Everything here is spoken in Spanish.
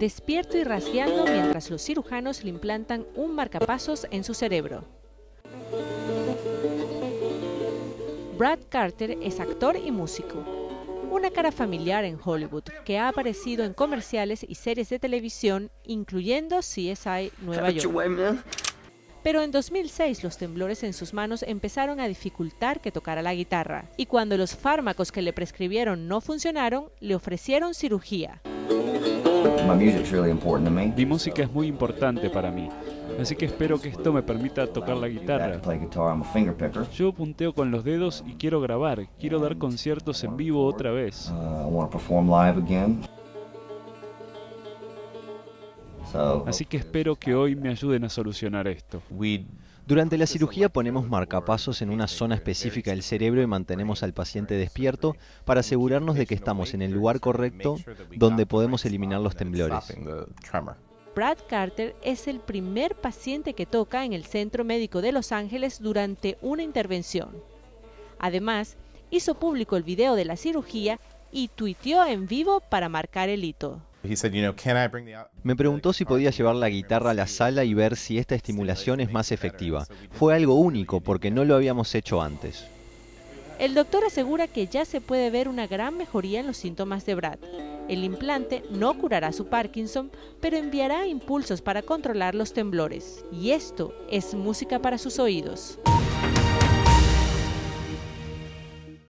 despierto y rasgueando mientras los cirujanos le implantan un marcapasos en su cerebro. Brad Carter es actor y músico. Una cara familiar en Hollywood que ha aparecido en comerciales y series de televisión, incluyendo CSI Nueva York. Pero en 2006 los temblores en sus manos empezaron a dificultar que tocara la guitarra, y cuando los fármacos que le prescribieron no funcionaron, le ofrecieron cirugía. Mi música es muy importante para mí, así que espero que esto me permita tocar la guitarra. Yo punteo con los dedos y quiero grabar, quiero dar conciertos en vivo otra vez. Así que espero que hoy me ayuden a solucionar esto. Durante la cirugía ponemos marcapasos en una zona específica del cerebro y mantenemos al paciente despierto para asegurarnos de que estamos en el lugar correcto donde podemos eliminar los temblores. Brad Carter es el primer paciente que toca en el Centro Médico de Los Ángeles durante una intervención. Además, hizo público el video de la cirugía y tuiteó en vivo para marcar el hito. Me preguntó si podía llevar la guitarra a la sala y ver si esta estimulación es más efectiva. Fue algo único porque no lo habíamos hecho antes. El doctor asegura que ya se puede ver una gran mejoría en los síntomas de Brad. El implante no curará su Parkinson, pero enviará impulsos para controlar los temblores. Y esto es música para sus oídos.